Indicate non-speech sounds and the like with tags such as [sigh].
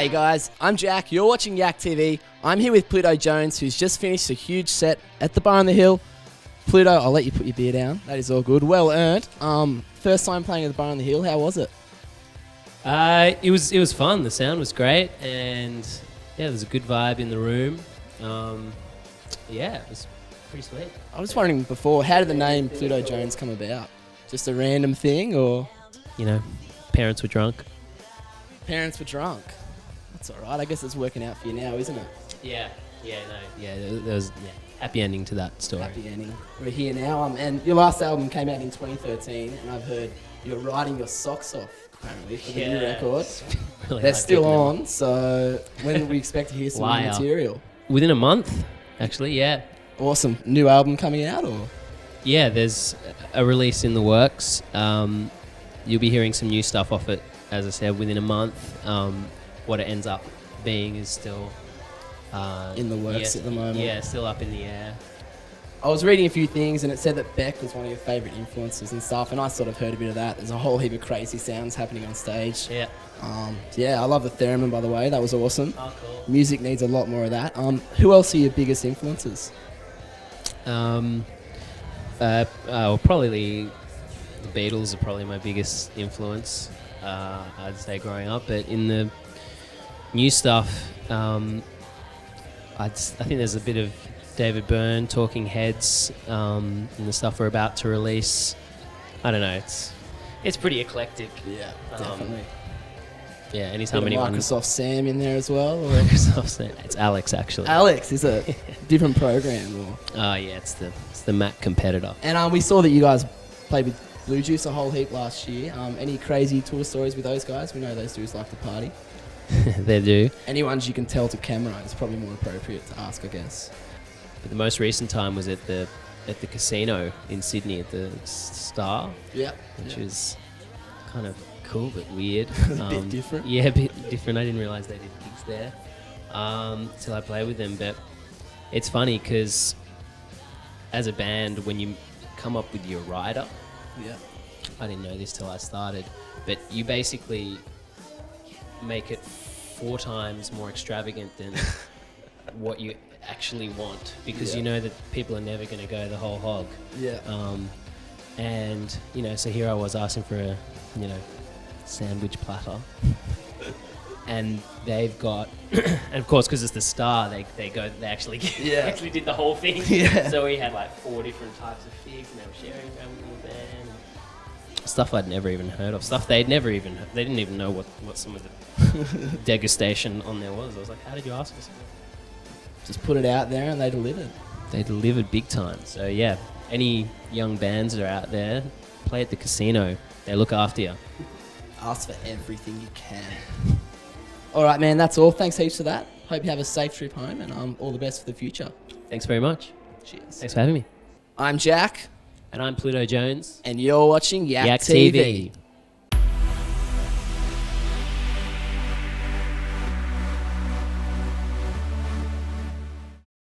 Hey guys, I'm Jack. You're watching Yak TV. I'm here with Pluto Jonze, who's just finished a huge set at the Bar on the Hill. Pluto, I'll let you put your beer down. That is all good. Well earned. Um, first time playing at the Bar on the Hill. How was it? Uh, it was it was fun. The sound was great, and yeah, there's a good vibe in the room. Um, yeah, it was pretty sweet. I was wondering before, how did the name Pluto Jonze come about? Just a random thing, or You know, parents were drunk. parents were drunk? That's all right. I guess it's working out for you now, isn't it? Yeah, yeah, no, yeah. There, there was yeah, happy ending to that story. Happy ending. We're here now, um, and your last album came out in 2013, and I've heard you're riding your socks off apparently for the new record. [laughs] really They're still getting them. on, so when do we expect to hear some new [laughs] material? within a month. Actually, yeah, Awesome. New album coming out, or yeah. There's a release in the works. Um, you'll be hearing some new stuff off it, as I said, within a month. Um, what it ends up being is still uh, In the works yeah, at the moment. Yeah, still up in the air. I was reading a few things, and it said that Beck was one of your favourite influences and stuff, and I sort of heard a bit of that. There's a whole heap of crazy sounds happening on stage. Yeah. Um, yeah, I love the theremin, by the way. That was awesome. Oh, cool. Music needs a lot more of that. Um, who else are your biggest influences? Um, uh, uh, well, probably the Beatles are probably my biggest influence. Uh, I'd say growing up, but in the new stuff, um, I think there's a bit of David Byrne, Talking Heads, um, and the stuff we're about to release. I don't know. It's it's pretty eclectic. Yeah, Um, definitely. Yeah. Anytime anyone Microsoft Sam in there as well. Or Microsoft's there. It's Alex actually. Alex is a [laughs] different program. Or, Oh yeah, it's the it's the Mac competitor. and um, we saw that you guys played with Bluejuice a whole heap last year. Um, any crazy tour stories with those guys? We know those dudes like to party. [laughs] they do. Any ones you can tell to camera is probably more appropriate to ask, I guess. But the most recent time was at the at the casino in Sydney at the Star, Yeah. which was kind of cool but weird. [laughs] A bit different. Yeah, a bit different. I didn't realize they did gigs there um, till I played with them. But it's funny because as a band, when you come up with your rider, Yeah. I didn't know this till I started, but you basically make it four times more extravagant than [laughs] what you actually want because you know that people are never going to go the whole hog. Yeah. Um, and you know, so here I was asking for a you know sandwich platter, and they've got, [clears throat] and of course because it's the star, they, they go they actually [laughs] Yeah. actually did the whole thing. [laughs] Yeah. So we had like four different types of figs, and they were sharing them with the band. Stuff I'd never even heard of. Stuff they'd never even they didn't even know what, what some of the [laughs] degustation on there was. I was like, how did you ask us? Just put it out there and they delivered. They delivered big time. So yeah, any young bands that are out there, play at the casino. They look after you. Ask for everything you can. All right, man. That's all. Thanks heaps for that. Hope you have a safe trip home and um, all the best for the future. Thanks very much. Cheers. Thanks for having me. I'm Jack, And I'm Pluto Jonze. and you're watching Yak, Yak TV. TV.